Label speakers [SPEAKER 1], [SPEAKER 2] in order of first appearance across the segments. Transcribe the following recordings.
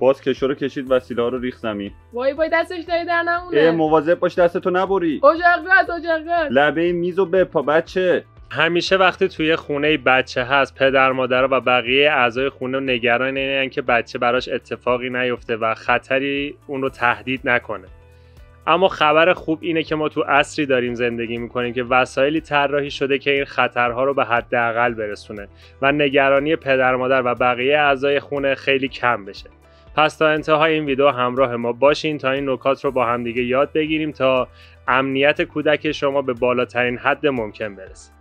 [SPEAKER 1] باز کشو رو کشید وسیله ها رو ریخ زمین.
[SPEAKER 2] وای وای دستش داری در نمونه.
[SPEAKER 1] مواظب باش دستتو نبری.
[SPEAKER 2] اجاق گاز اجاق گاز
[SPEAKER 1] لبه میز و بپا بچه.
[SPEAKER 3] همیشه وقتی توی خونه بچه هست پدر مادر و بقیه اعضای خونه نگران اینن که بچه براش اتفاقی نیفته و خطری اون رو تهدید نکنه. اما خبر خوب اینه که ما تو عصری داریم زندگی می‌کنیم که وسایلی طراحی شده که این خطرها رو به حداقل برسونه و نگرانی پدر مادر و بقیه اعضای خونه خیلی کم بشه. پس تا انتهای این ویدیو همراه ما باشین تا این نکات رو با همدیگه یاد بگیریم تا امنیت کودک شما به بالاترین حد ممکن برسه.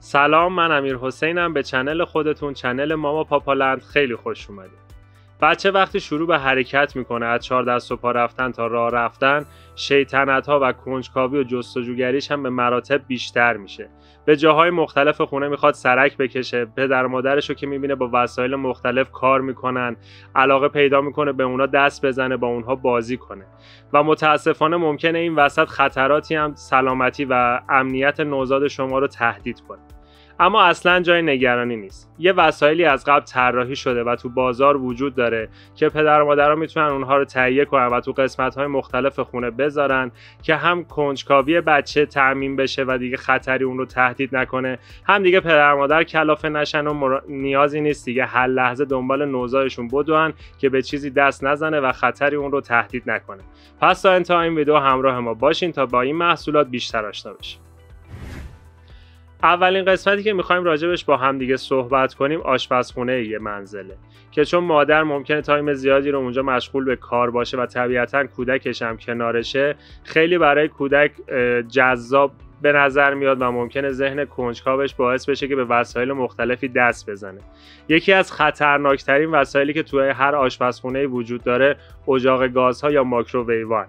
[SPEAKER 3] سلام من امیر حسینم. به چنل خودتون چنل ماما پاپالند خیلی خوش اومدید. بچه وقتی شروع به حرکت می‌کنه از چهار دست و پا رفتن تا راه رفتن شیطنت ها و کنجکاوی و جستجوگریش هم به مراتب بیشتر میشه. به جاهای مختلف خونه می‌خواد سرک بکشه پدر مادرش رو که می‌بینه با وسایل مختلف کار می‌کنن علاقه پیدا می‌کنه به اونا دست بزنه با اونها بازی کنه. و متاسفانه ممکنه این وسط خطراتی هم سلامتی و امنیت نوزاد شما رو تهدید کنه. اما اصلا جای نگرانی نیست. یه وسایلی از قبل طراحی شده و تو بازار وجود داره که پدر و مادرها می‌تونن اونها رو تهیه کنن و تو قسمت های مختلف خونه بذارن که هم کنجکاوی بچه تعمین بشه و دیگه خطری اون رو تهدید نکنه هم دیگه پدر و مادر کلافه نشن و مر... نیازی نیست. دیگه هر لحظه دنبال نوزادشون بدون که به چیزی دست نزنه و خطری اون رو تهدید نکنه. پس تا انتها این ویدیو همراه ما باشین تا با این محصولات بیشتر آشنا بشیم اولین قسمتی که می‌خوایم راجبش با هم دیگه صحبت کنیم آشپزخونه یه منزله که چون مادر ممکنه تایم زیادی رو اونجا مشغول به کار باشه و طبیعتا کودکش هم کنارشه خیلی برای کودک جذاب به نظر میاد و ممکنه ذهن کنجکاوش باعث بشه که به وسایل مختلفی دست بزنه. یکی از خطرناکترین وسایلی که توی هر آشپزخونه وجود داره اجاق گازها یا ماکروویوان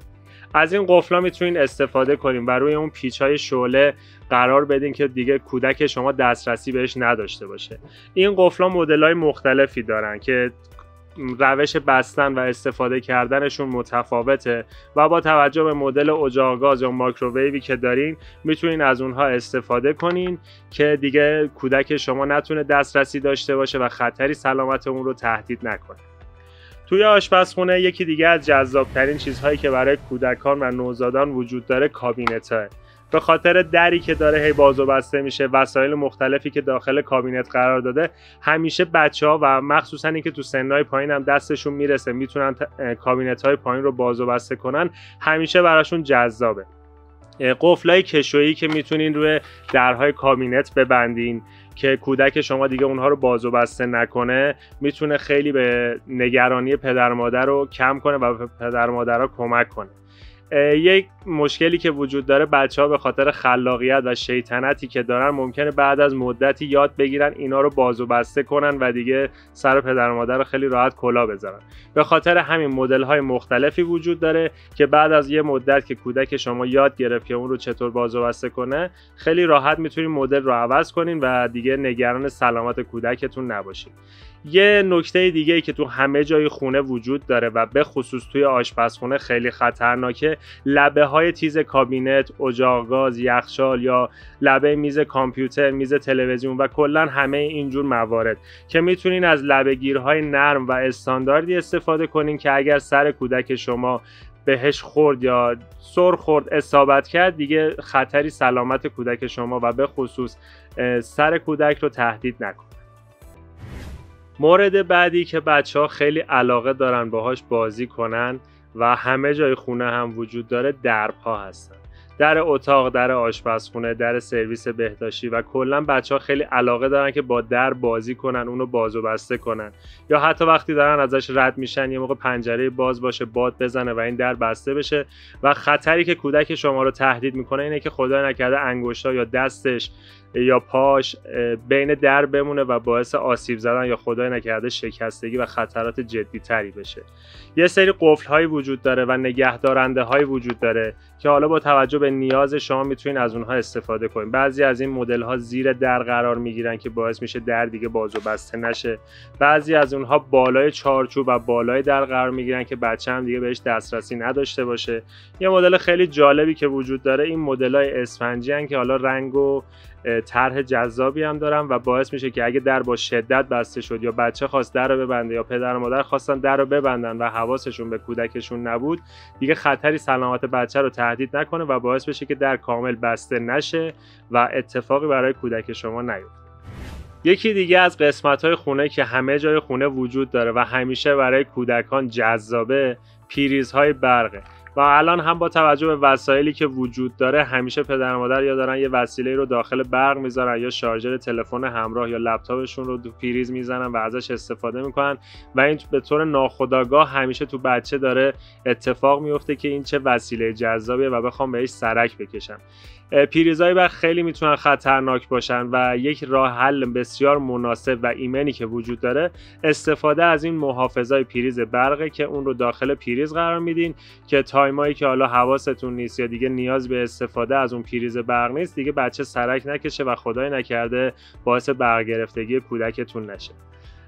[SPEAKER 3] از این قفلا می‌تونین استفاده کنیم و روی اون پیچ های شعله قرار بدین که دیگه کودک شما دسترسی بهش نداشته باشه. این قفلا مدل های مختلفی دارن که روش بستن و استفاده کردنشون متفاوته و با توجه به مدل اجاق گاز یا ماکروویوی که دارین می‌تونین از اونها استفاده کنین که دیگه کودک شما نتونه دسترسی داشته باشه و خطری سلامت اون رو تهدید نکنه. توی آشپزخونه یکی دیگه از جذابترین چیزهایی که برای کودکان و نوزادان وجود داره کابینت به خاطر دری که داره هی باز و بسته میشه وسایل مختلفی که داخل کابینت قرار داده همیشه بچه ها و مخصوصا اینکه تو سنهای پایین هم دستشون می‌رسه می‌تونن کابینت های پایین رو باز و بسته کنن همیشه براشون جذابه. قفلای کشویی که می‌تونین روی درهای کابینت ببندین. که کودک شما دیگه اونها رو باز و بسته نکنه می‌تونه خیلی به نگرانی پدر مادر رو کم کنه و به پدر مادرها کمک کنه. یک مشکلی که وجود داره بچه ها به خاطر خلاقیت و شیطنتی که دارن ممکنه بعد از مدتی یاد بگیرن اینا رو باز و بسته کنن و دیگه سر پدر و مادر رو خیلی راحت کلا بذارن. به خاطر همین مدل های مختلفی وجود داره که بعد از یه مدت که کودک شما یاد گرفت که اون رو چطور باز و بسته کنه خیلی راحت می‌تونین مدل رو عوض کنین و دیگه نگران سلامت کودکتون نباشین. یه نکته دیگه ای که تو همه جای خونه وجود داره و به خصوص توی آشپزخونه خیلی خطرناکه لبه های تیز کابینت، اجاق گاز، یخچال یا لبه میز کامپیوتر، میز تلویزیون و کلا همه اینجور موارد که می‌تونین از لبه گیرهای نرم و استانداردی استفاده کنین که اگر سر کودک شما بهش خورد یا سر خورد اصابت کرد دیگه خطری سلامت کودک شما و به خصوص سر کودک رو تهدید نکنه مورد بعدی که بچه ها خیلی علاقه دارن باهاش بازی کنن و همه جای خونه هم وجود داره درب ها هستن. در اتاق در آشپزخونه در سرویس بهداشتی و کلا بچه ها خیلی علاقه دارن که با در بازی کنن اونو باز و بسته کنن. یا حتی وقتی دارن ازش رد میشن یه موقع پنجره باز باشه باد بزنه و این در بسته بشه و خطری که کودک شما رو تهدید می‌کنه اینه که خدا نکرده انگشتا یا دستش یا پاش بین در بمونه و باعث آسیب زدن یا خدای نکرده شکستگی و خطرات جدی تری بشه. یه سری قفل هایی وجود داره و نگهدارنده هایی وجود داره که حالا با توجه به نیاز شما می‌تونین از اونها استفاده کنین. بعضی از این مدل ها زیر در قرار می‌گیرن که باعث میشه در دیگه باز و بسته نشه. بعضی از اونها بالای چارچوب و بالای در قرار می‌گیرن که بچه هم دیگه بهش دسترسی نداشته باشه. یه مدل خیلی جالبی که وجود داره این مدل های اسفنجی که حالا رنگ و طرح جذابی هم دارن و باعث میشه که اگه در با شدت بسته شد یا بچه خواست در رو ببنده یا پدر و مادر خواستن در رو ببندن و حواسشون به کودکشون نبود دیگه خطری سلامت بچه رو تهدید نکنه و باعث بشه که در کامل بسته نشه و اتفاقی برای کودک شما نیفته. یکی دیگه از قسمت های خونه که همه جای خونه وجود داره و همیشه برای کودکان جذابه پیریزهای برقه. و الان هم با توجه به وسایلی که وجود داره همیشه پدر و مادر یا دارن یه وسیله رو داخل برق می‌ذارن یا شارژر تلفن همراه یا لپتاپشون رو تو پریز می‌زنن و ازش استفاده می‌کنن و این به طور ناخودآگاه همیشه تو بچه داره اتفاق میفته که این چه وسیله جذابیه و بخوام بهش سرک بکشم. پیریزهای برق خیلی می‌تونن خطرناک باشن و یک راه حل بسیار مناسب و ایمنی که وجود داره استفاده از این محافظای پریز برقه که اون رو داخل پریز قرار میدین که تایم‌هایی که حالا حواستون نیست یا دیگه نیاز به استفاده از اون پریز برق نیست دیگه بچه سرک نکشه و خدای نکرده باعث برق گرفتگی کودکتون نشه.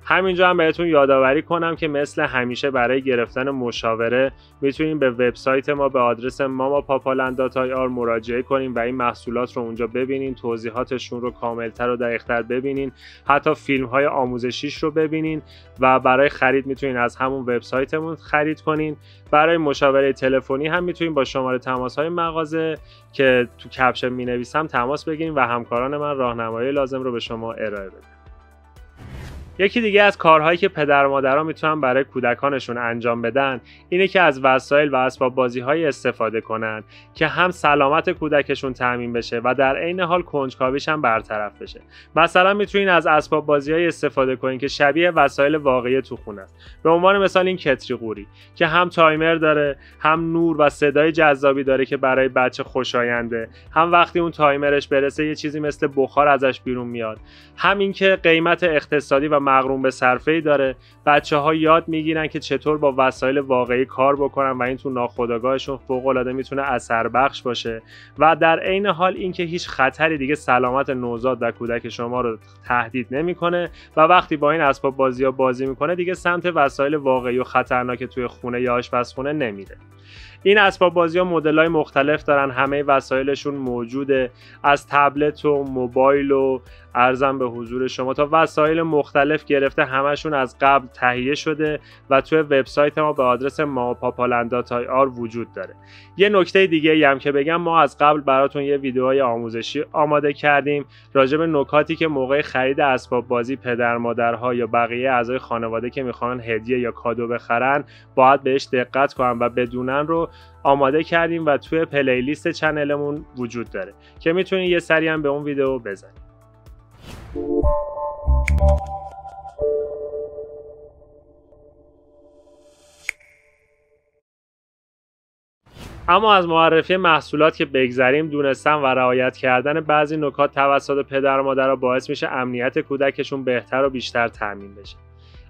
[SPEAKER 3] همینجا هم بهتون یادآوری کنم که مثل همیشه برای گرفتن مشاوره می‌تونیم به وبسایت ما به آدرس آر مراجعه کنیم و این محصولات رو اونجا ببینین توضیحاتشون رو کاملتر و دقیقتر ببینین حتی فیلم های آموزشیش رو ببینین و برای خرید می‌تونین از همون وبسایتمون خرید کنین. برای مشاوره تلفنی هم می‌تونین با شماره تماس های مغازه که تو کپشن می نویسم تماس بگیرین و همکاران من راهنمایی لازم رو به شما ارائه بدن. یکی دیگه از کارهایی که پدر و مادرها می‌تونن برای کودکانشون انجام بدن اینه که از وسایل و اسباب بازی های استفاده کنن که هم سلامت کودکشون تامین بشه و در عین حال کنجکاویش هم برطرف بشه. مثلا می‌تونین از اسباب بازی های استفاده کنین که شبیه وسایل واقعی تو خونه است. به عنوان مثال این کتری قوری که هم تایمر داره هم نور و صدای جذابی داره که برای بچه خوشاینده هم وقتی اون تایمرش برسه یه چیزی مثل بخار ازش بیرون میاد همین که قیمت اقتصادی و مغروم به صرفه ای داره. بچه ها یاد می‌گیرن که چطور با وسایل واقعی کار بکنن و این تو ناخودآگاهشون فوق العاده می‌تونه اثر بخش باشه. و در عین حال اینکه هیچ خطری دیگه سلامت نوزاد و کودک شما رو تهدید نمی‌کنه و وقتی با این اسباب بازی ها بازی می‌کنه دیگه سمت وسایل واقعی و خطرناک توی خونه یا آشپزخونه نمیره. این اسباب بازی ها مدل های مختلف دارن همه وسایلشون موجوده. از تبلت و موبایل و ارزم به حضور شما تا وسایل مختلف گرفته همشون از قبل تهیه شده و توی وبسایت ما به آدرس آر وجود داره. یه نکته دیگه ای هم که بگم ما از قبل براتون یه ویدیوهای آموزشی آماده کردیم. راجع به نکاتی که موقع خرید اسباب بازی پدر مادرها یا بقیه اعضای خانواده که می‌خوان هدیه یا کادو بخرن باید بهش دقت کنن و بدونن رو آماده کردیم و توی پلیلیست چنلمون وجود داره که می‌تونید یه سری هم به اون ویدیو بزنید اما از معرفی محصولات که بگذریم دونستن و رعایت کردن بعضی نکات توسط پدر و مادر باعث میشه امنیت کودکشون بهتر و بیشتر تامین بشه.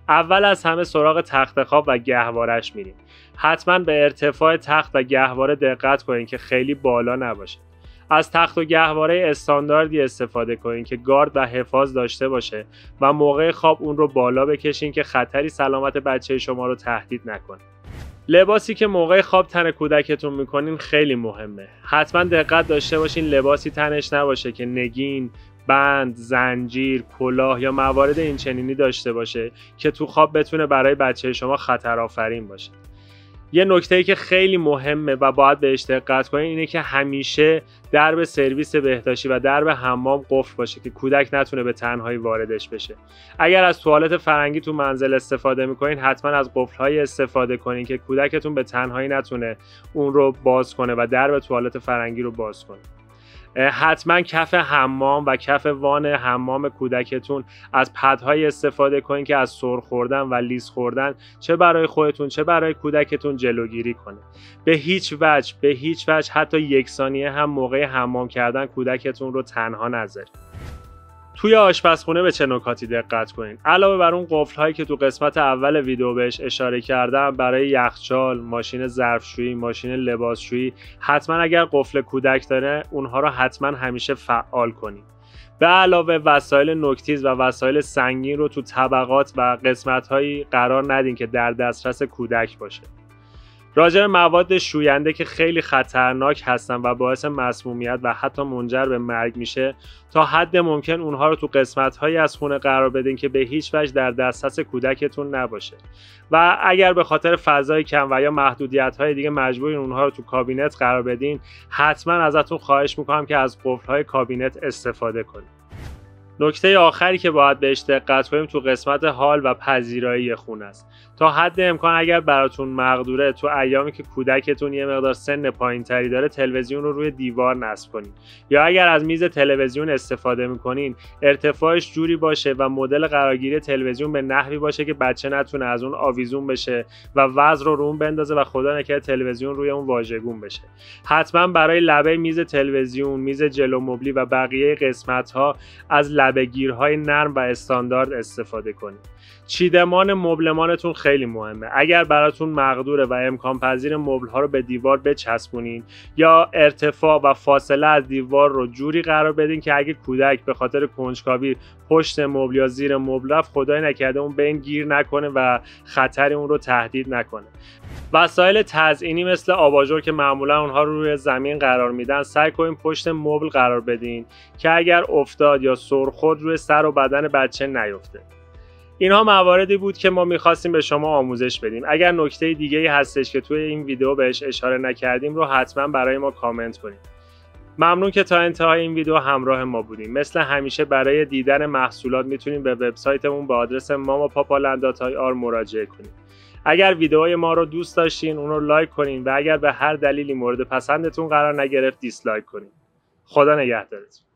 [SPEAKER 3] اول از همه سراغ تخت خواب و گهوارش میریم. حتما به ارتفاع تخت و گهواره دقت کنین که خیلی بالا نباشه. از تخت و گهواره استانداردی استفاده کنین که گارد و حفاظ داشته باشه و موقع خواب اون رو بالا بکشین که خطری سلامت بچه شما رو تهدید نکنه. لباسی که موقع خواب تن کودکتون می‌کنین خیلی مهمه. حتما دقت داشته باشین لباسی تنش نباشه که نگین بند، زنجیر، کلاه یا موارد این چنینی داشته باشه که تو خواب بتونه برای بچه شما خطر آفرین باشه. یه نکته ای که خیلی مهمه و باید بهش دقت کنید اینه که همیشه درب سرویس بهداشتی و درب حمام قفل باشه که کودک نتونه به تنهایی واردش بشه. اگر از توالت فرنگی تو منزل استفاده می‌کنین حتما از قفل استفاده کنین که کودکتون به تنهایی نتونه اون رو باز کنه و درب توالت فرنگی رو باز کنه. حتما کف حمام و کف وان حمام کودکتون از پدهایی استفاده کنید که از سر خوردن و لیز خوردن چه برای خودتون چه برای کودکتون جلوگیری کنه. به هیچ وجه به هیچ وجه حتی یک ثانیه هم موقع حمام کردن کودکتون رو تنها نذارید. توی آشپزخونه به چه نکاتی دقت کنید علاوه بر اون قفل هایی که تو قسمت اول ویدیو بهش اشاره کردم برای یخچال ماشین ظرفشویی ماشین لباسشویی حتما اگر قفل کودک داره اونها رو حتما همیشه فعال کنید به علاوه وسایل نکتیز و وسایل سنگین رو تو طبقات و قسمت هایی قرار ندین که در دسترس کودک باشه. راجع به مواد شوینده که خیلی خطرناک هستن و باعث مسمومیت و حتی منجر به مرگ میشه تا حد ممکن اونها رو تو قسمت هایی از خونه قرار بدین که به هیچ وجه در دسترس کودکتون نباشه. و اگر به خاطر فضای کم و یا محدودیت های دیگه مجبورین اونها رو تو کابینت قرار بدین حتما ازتون خواهش می‌کنم که از قفل های کابینت استفاده کنید نکته آخری که باید بهش دقت کنیم تو قسمت حال و پذیرایی خونه است. تا حد امکان اگر براتون مقدوره تو ایامی که کودکتون یه مقدار سن پایین تری داره تلویزیون رو روی دیوار نصب کنین. یا اگر از میز تلویزیون استفاده می‌کنین ارتفاعش جوری باشه و مدل قرارگیری تلویزیون به نحوی باشه که بچه نتونه از اون آویزون بشه و وزن رو رو بندازه و خدا نکنه تلویزیون روی اون واژگون بشه. حتما برای لبه میز تلویزیون میز جلو مبلی و بقیه قسمت ها از لبهگیرهای نرم و استاندارد استفاده کنید چیدمان مبلمانتون خیلی مهمه. اگر براتون مقدوره و امکان پذیر مبل ها رو به دیوار بچسبونین یا ارتفاع و فاصله از دیوار رو جوری قرار بدین که اگه کودک به خاطر کنجکاوی پشت مبل یا زیر مبل رفت خدای نکرده اون بین گیر نکنه و خطری اون رو تهدید نکنه. وسایل تزئینی مثل آباژور که معمولا اونها رو روی زمین قرار میدن سعی کنین پشت مبل قرار بدین که اگر افتاد یا سر خورد روی سر و بدن بچه نیفته. اینها مواردی بود که ما می‌خواستیم به شما آموزش بدیم. اگر نکته دیگه ای هستش که توی این ویدیو بهش اشاره نکردیم رو حتما برای ما کامنت کنید. ممنون که تا انتهای این ویدیو همراه ما بودین. مثل همیشه برای دیدن محصولات می‌تونید به وبسایتمون به آدرس mamapapaland.ir مراجعه کنید. اگر ویدیوهای ما رو دوست داشتین اون رو لایک کنین و اگر به هر دلیلی مورد پسندتون قرار نگرفت dislike کنین. خدا نگهدارتون.